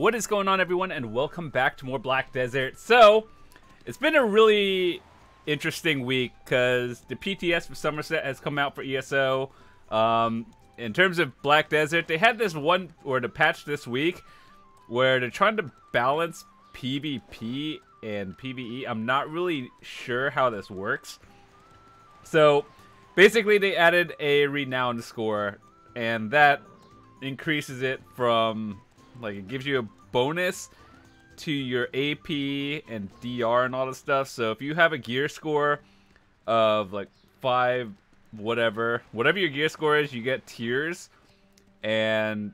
What is going on, everyone, and welcome back to more Black Desert. So, it's been a really interesting week because the PTS for Somerset has come out for ESO. Um, in terms of Black Desert, they had this one, or the patch this week, where they're trying to balance PvP and PvE. I'm not really sure how this works. So, basically, they added a renown score, and that increases it from like it gives you a bonus to your AP and DR and all this stuff. So if you have a gear score of like five, whatever, whatever your gear score is, you get tiers, and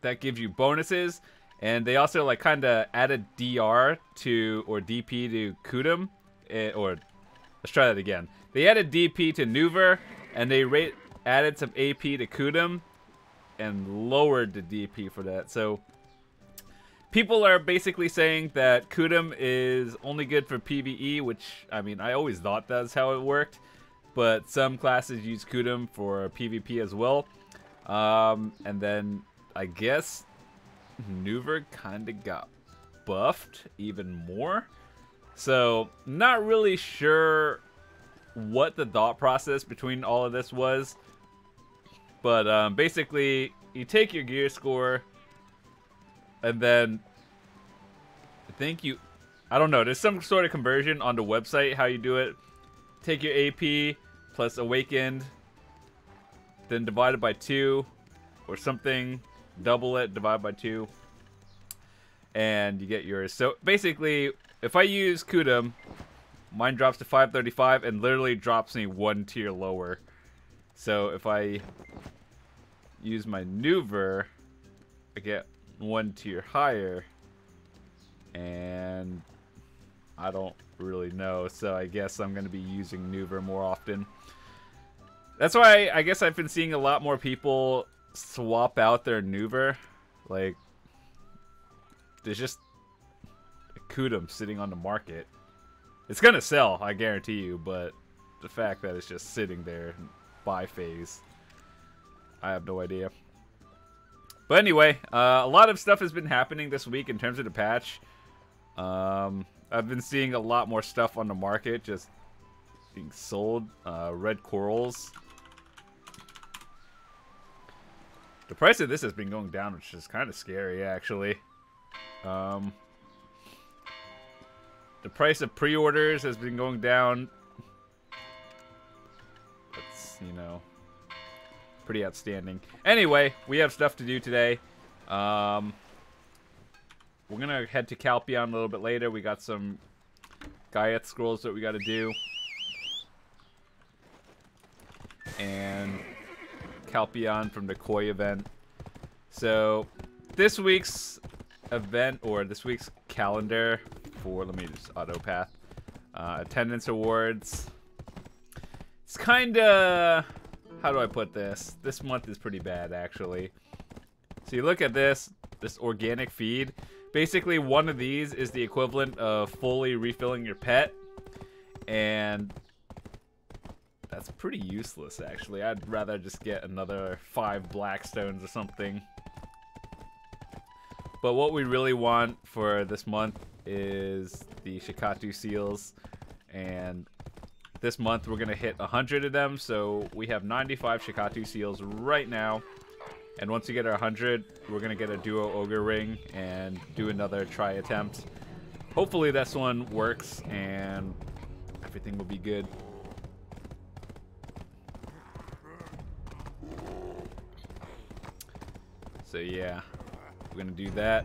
that gives you bonuses. And they also like kind of added DR to or DP to Kudum, eh, or let's try that again. They added DP to Nuver, and they rate added some AP to Kudum, and lowered the DP for that. So people are basically saying that Kudum is only good for PvE, which I mean I always thought that's how it worked, but some classes use Kudum for PvP as well. Um, and then I guess Nuver kind of got buffed even more. So, not really sure what the thought process between all of this was. But um, basically, you take your gear score, and then I think you, I don't know, there's some sort of conversion on the website how you do it. Take your AP plus awakened, then divide it by two, or something, double it, divide by two, and you get yours. So basically, if I use Kudum, mine drops to 535 and literally drops me one tier lower. So if I use my Nuver, I get one tier higher. And I don't really know, so I guess I'm going to be using Nuver more often. That's why I guess I've been seeing a lot more people swap out their Nuver. Like, there's just a Kudum sitting on the market. It's going to sell, I guarantee you, but the fact that it's just sitting there, buy phase, I have no idea. But anyway, uh, a lot of stuff has been happening this week in terms of the patch. Um, I've been seeing a lot more stuff on the market just being sold. Uh, red corals. The price of this has been going down, which is kind of scary, actually. Um, the price of pre-orders has been going down. That's, you know, pretty outstanding. Anyway, we have stuff to do today. Um, we're going to head to Calpheon a little bit later. We got some Gaiath scrolls that we got to do. And Calpheon from the Koi event. So, this week's event, or this week's calendar for, let me just auto path. Uh, attendance awards. It's kind of how do I put this? This month is pretty bad, actually. So you look at this, this organic feed. Basically, one of these is the equivalent of fully refilling your pet. And that's pretty useless, actually. I'd rather just get another five Blackstones or something. But what we really want for this month is the Shakatu seals. And this month we're going to hit 100 of them, so we have 95 Shakatu seals right now. And once we get our 100, we're going to get a duo ogre ring and do another try attempt. Hopefully this one works and everything will be good. So yeah, we're going to do that.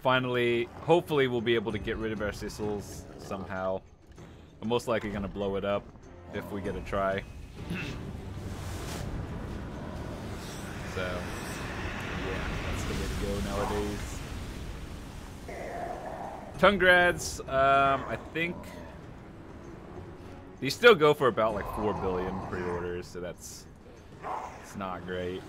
Finally, hopefully we'll be able to get rid of our Sissels somehow. I'm most likely going to blow it up if we get a try. so, yeah, that's the way to go nowadays. Tungrads, um, I think these still go for about like 4 billion pre-orders, so that's it's not great.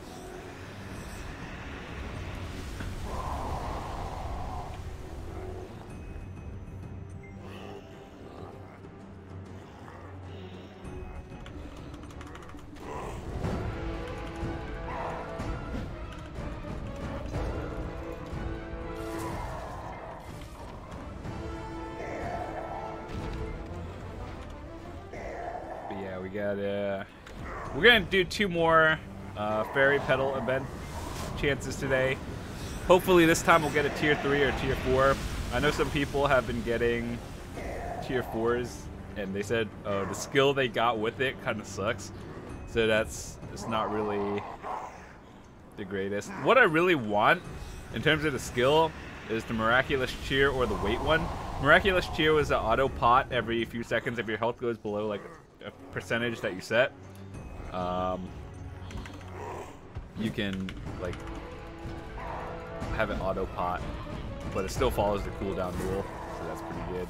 We got uh, we're gonna do two more uh, fairy petal event chances today. Hopefully this time we'll get a tier three or tier four. I know some people have been getting tier fours, and they said uh, the skill they got with it kind of sucks. So that's it's not really the greatest. What I really want in terms of the skill is the miraculous cheer or the weight one. Miraculous cheer was an auto pot every few seconds if your health goes below like a percentage that you set. Um, you can like have an auto pot, but it still follows the cooldown rule, so that's pretty good.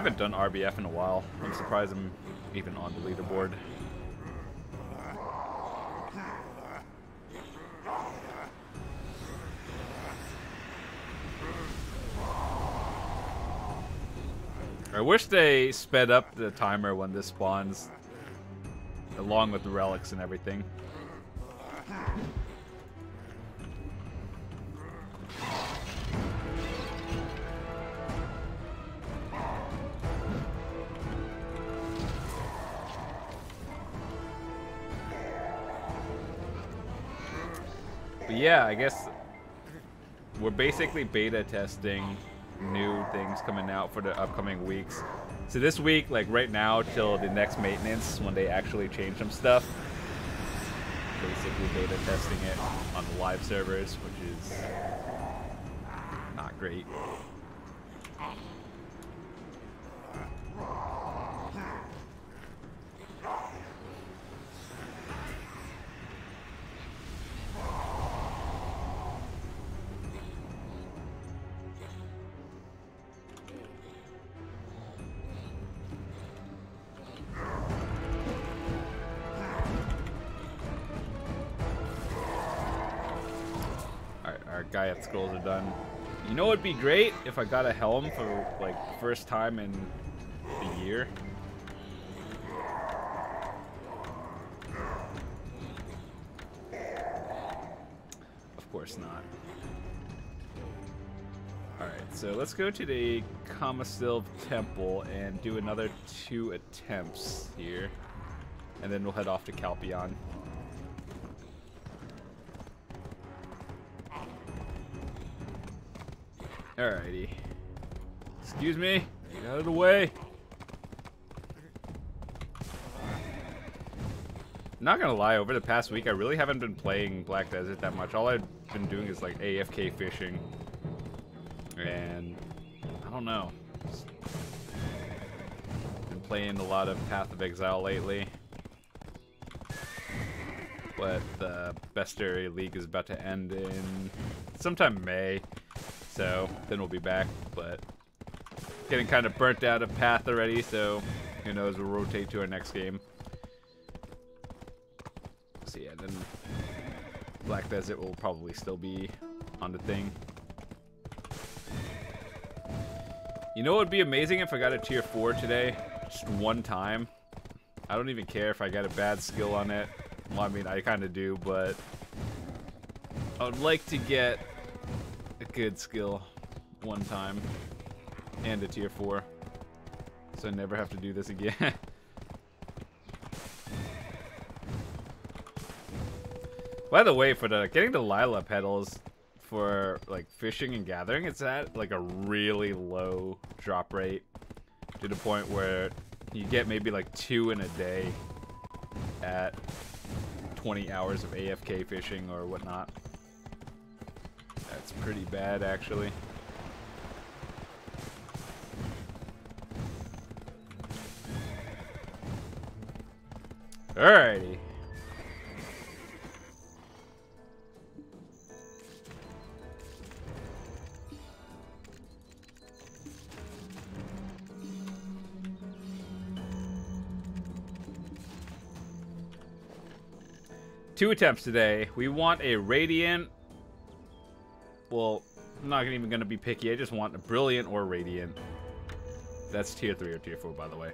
Haven't done RBF in a while. I'm surprised I'm even on the leaderboard. I wish they sped up the timer when this spawns, along with the relics and everything. Yeah, I guess we're basically beta testing new things coming out for the upcoming weeks. So this week, like right now till the next maintenance when they actually change some stuff, basically beta testing it on the live servers, which is not great. Gaiath scrolls are done. You know what'd be great if I got a helm for like first time in a year? Of course not. Alright, so let's go to the Kamasylve Temple and do another two attempts here. And then we'll head off to Calpheon. Alrighty. Excuse me. Get out of the way. Not gonna lie, over the past week, I really haven't been playing Black Desert that much. All I've been doing is like AFK fishing. And I don't know. Just been playing a lot of Path of Exile lately. But the Bestiary league is about to end in sometime May. So then we'll be back, but getting kind of burnt out of Path already, so who knows, we'll rotate to our next game. So yeah, then Black Desert will probably still be on the thing. You know what would be amazing if I got a tier 4 today? Just one time. I don't even care if I got a bad skill on it. Well, I mean, I kind of do, but I would like to get good skill one time and a tier 4 so I never have to do this again. By the way, for the getting the Lila petals for like fishing and gathering, it's at like a really low drop rate to the point where you get maybe like two in a day at 20 hours of AFK fishing or whatnot. That's pretty bad, actually. Alrighty. Two attempts today. We want a Radiant well, I'm not even going to be picky. I just want a Brilliant or Radiant. That's tier 3 or tier 4, by the way.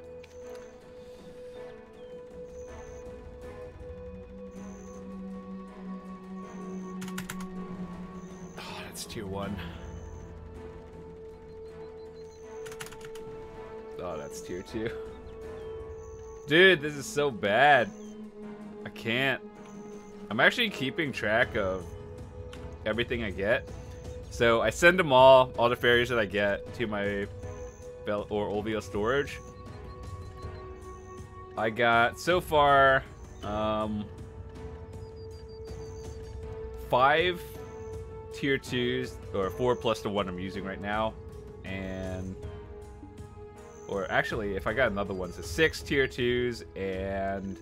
Oh, that's tier 1. Oh, that's tier 2. Dude, this is so bad. I can't. I'm actually keeping track of everything I get. So I send them all, all the fairies that I get, to my Velia or Olvia storage. I got so far um, five tier twos, or four plus the one I'm using right now, and or actually, if I got another one, so six tier twos and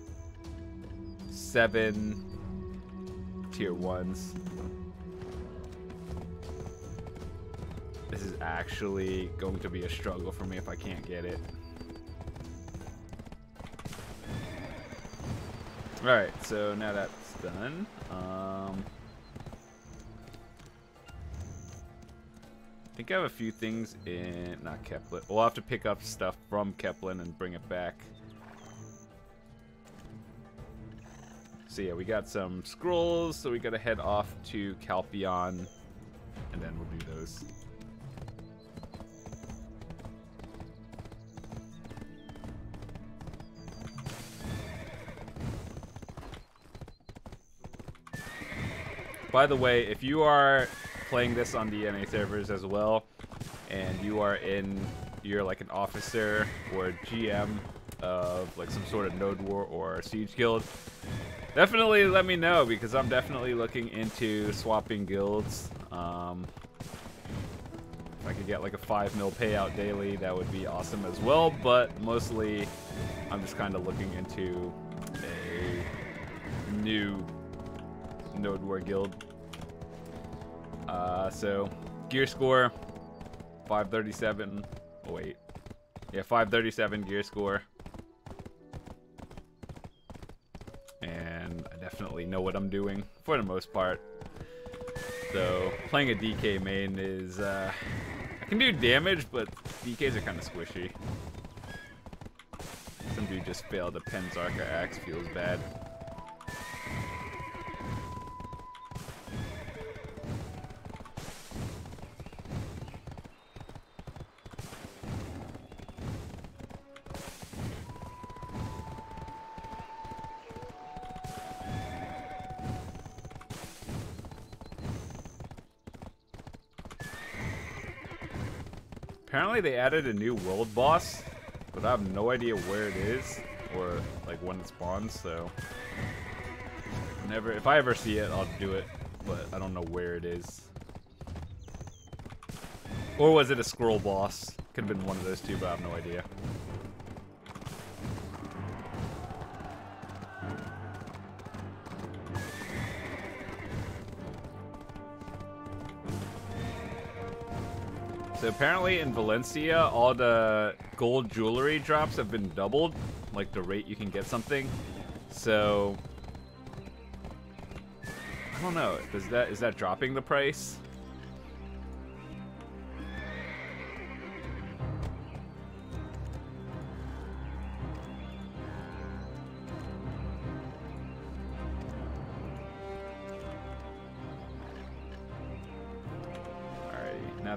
seven tier ones. This is actually going to be a struggle for me if I can't get it. Alright, so now that's done. Um, I think I have a few things in... Not Keplan. We'll have to pick up stuff from Keplan and bring it back. So yeah, we got some scrolls, so we gotta head off to Calpheon, and then we'll do those. By the way, if you are playing this on the NA servers as well, and you are in, you're like an officer or GM of like some sort of node war or siege guild, definitely let me know because I'm definitely looking into swapping guilds. Um, if I could get like a 5 mil payout daily, that would be awesome as well, but mostly I'm just kind of looking into a new Node War Guild. Uh, so, gear score, 537. Oh, wait. Yeah, 537 gear score. And I definitely know what I'm doing, for the most part. So, playing a DK main is, uh, I can do damage, but DKs are kind of squishy. Some dude just failed a Penzarka axe, feels bad. Apparently they added a new world boss, but I have no idea where it is or like when it spawns, so never if I ever see it, I'll do it, but I don't know where it is. Or was it a scroll boss? Could have been one of those two, but I have no idea. So apparently in Valencia, all the gold jewelry drops have been doubled, like the rate you can get something. So I don't know. Is that is that dropping the price?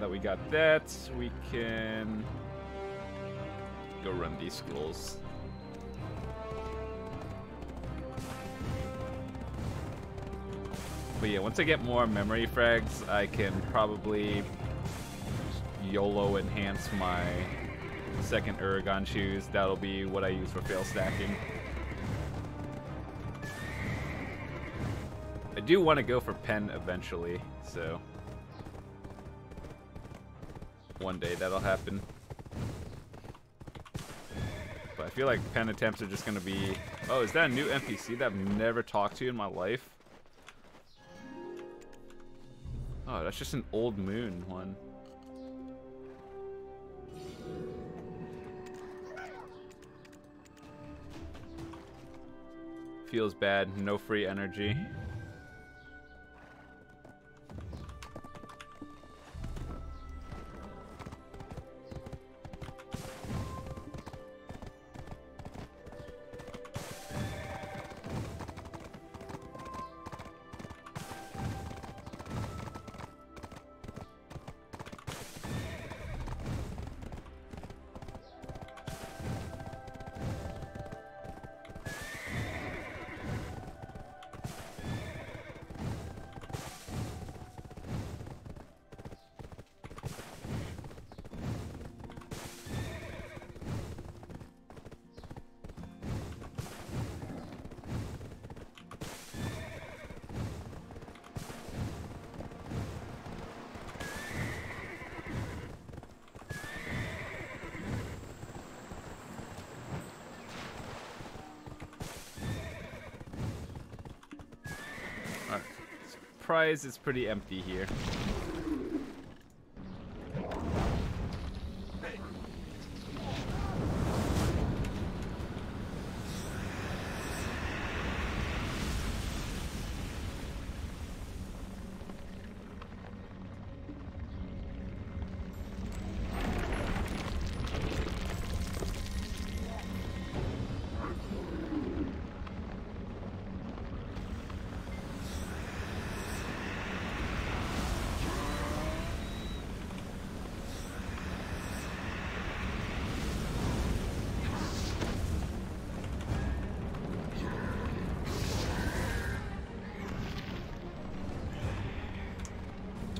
We got that, we can go run these scrolls. But yeah, once I get more memory frags, I can probably YOLO enhance my second Urugon shoes. That'll be what I use for fail stacking. I do want to go for pen eventually, so one day that'll happen. But I feel like pen attempts are just to be... Oh, is that a new NPC that I've never talked to in my life? Oh, that's just an old moon one. Feels bad, no free energy. Prize is pretty empty here.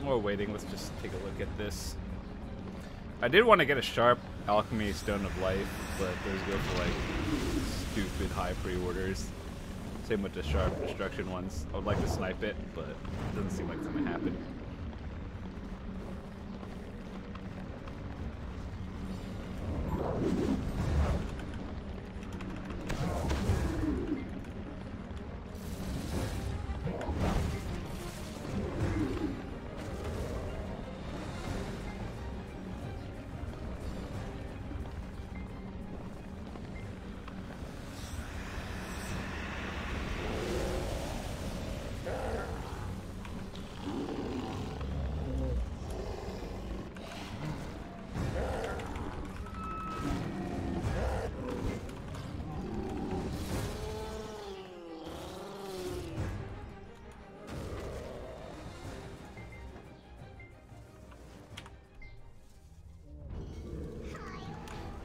While waiting, let's just take a look at this. I did want to get a sharp alchemy stone of life, but those go for like stupid high pre-orders. Same with the sharp destruction ones. I would like to snipe it, but it doesn't seem like it's gonna happen.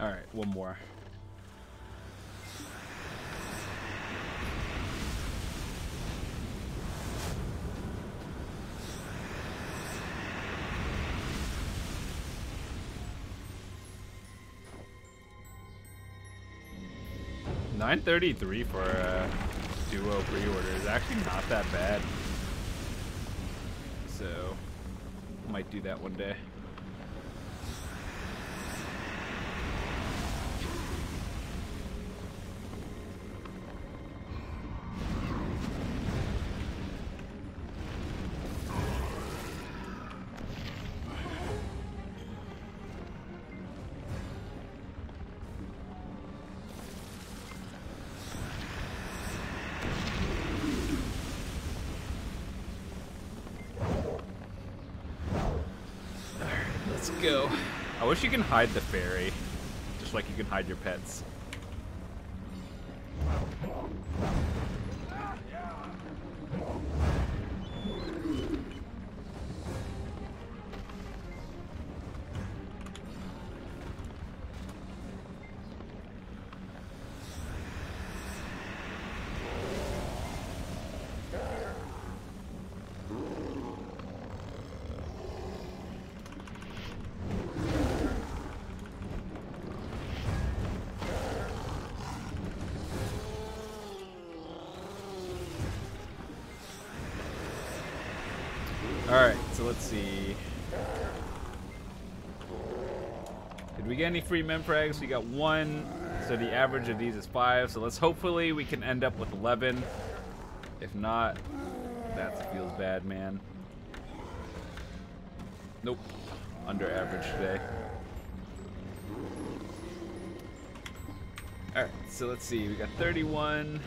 Alright, one more. Nine thirty-three for a duo pre-order is actually not that bad. So, might do that one day. Let's go. I wish you can hide the fairy, just like you can hide your pets. 93 mimpregs. We got one. So the average of these is five. So let's hopefully we can end up with 11. If not, that feels bad, man. Nope. Under average today. Alright, so let's see. We got 31.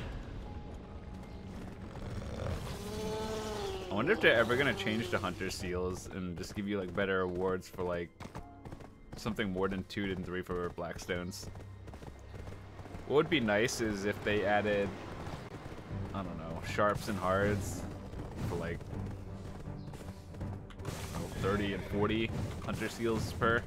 I wonder if they're ever going to change to Hunter Seals and just give you, like, better awards for, like, something more than two and three for blackstones. What would be nice is if they added, I don't know, sharps and hards for like know, 30 and 40 hunter seals per.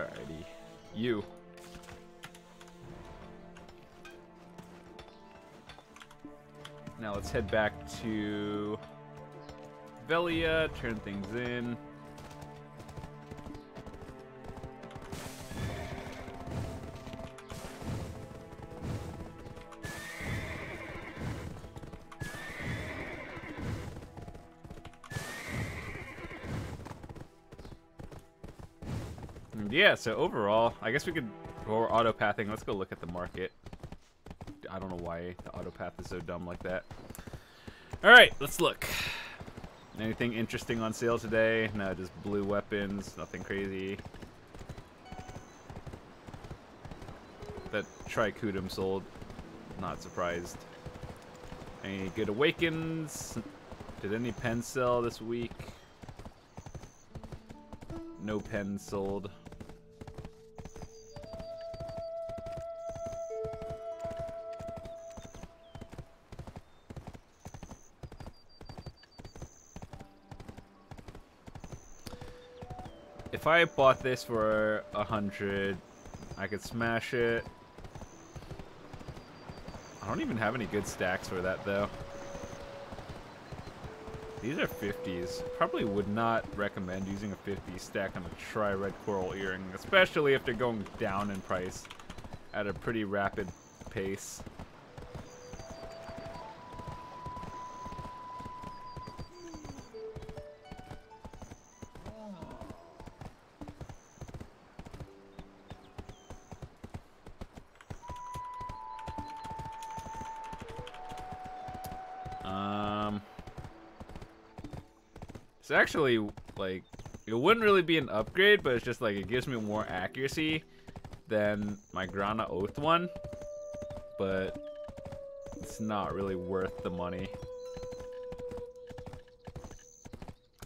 Alrighty. You. Now let's head back to Velia, turn things in. Yeah, so overall, I guess we could, or autopathing, let's go look at the market. I don't know why the autopath is so dumb like that. Alright, let's look. Anything interesting on sale today? No, just blue weapons, nothing crazy. That Tricudum sold, not surprised. Any good awakens? Did any pens sell this week? No pens sold. If I bought this for a hundred, I could smash it. I don't even have any good stacks for that though. These are 50s. Probably would not recommend using a 50 stack on a tri-red coral earring, especially if they're going down in price at a pretty rapid pace. It's actually, like, it wouldn't really be an upgrade, but it's just, like, it gives me more accuracy than my Grana Oath one. But it's not really worth the money.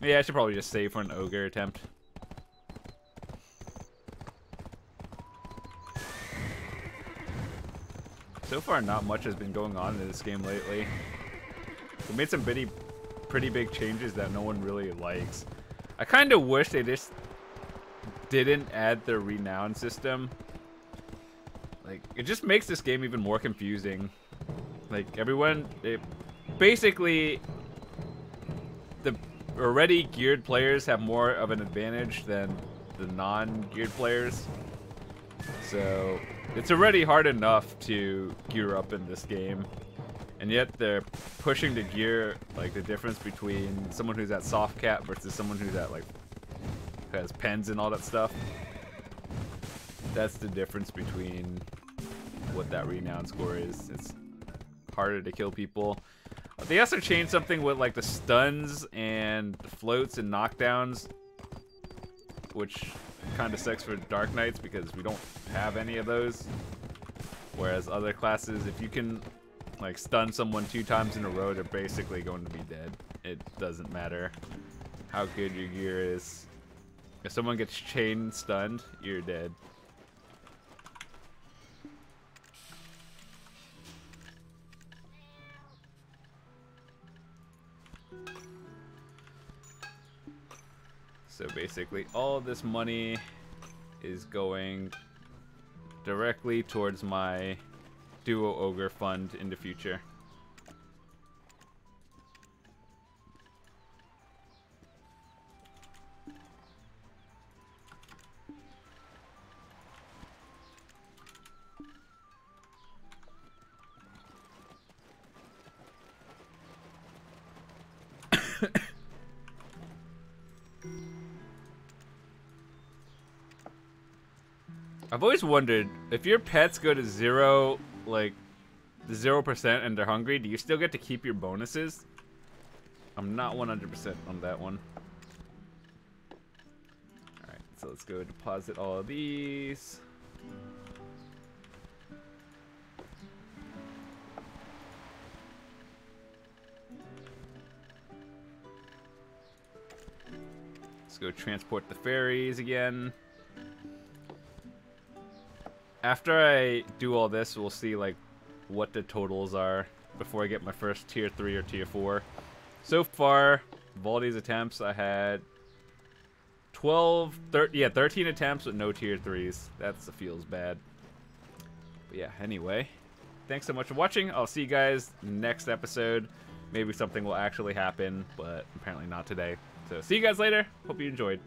Yeah, I should probably just save for an Ogre attempt. So far, not much has been going on in this game lately. We made some pretty pretty big changes that no one really likes. I kind of wish they just didn't add the renown system. Like, it just makes this game even more confusing. Like, everyone, they basically, the already geared players have more of an advantage than the non-geared players. So, it's already hard enough to gear up in this game and yet they're pushing the gear like the difference between someone who's at soft cap versus someone who's at like has pens and all that stuff. That's the difference between what that renown score is. It's harder to kill people. They also changed something with like the stuns and the floats and knockdowns, which kind of sucks for Dark Knights because we don't have any of those. Whereas other classes, if you can like stun someone two times in a row, they're basically going to be dead. It doesn't matter how good your gear is. If someone gets chain stunned, you're dead. So basically all this money is going directly towards my Duo Ogre fund in the future. I've always wondered if your pets go to zero like the zero percent and they're hungry, do you still get to keep your bonuses? I'm not 100% on that one. Alright, so let's go deposit all of these. Let's go transport the ferries again after I do all this, we'll see like what the totals are before I get my first tier 3 or tier 4. So far, of all these attempts, I had 12, 13, yeah, 13 attempts with no tier 3s. That feels bad. But yeah, anyway. thanks so much for watching. I'll see you guys next episode. Maybe something will actually happen, but apparently not today. So see you guys later. Hope you enjoyed.